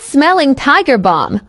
Smelling tiger bomb.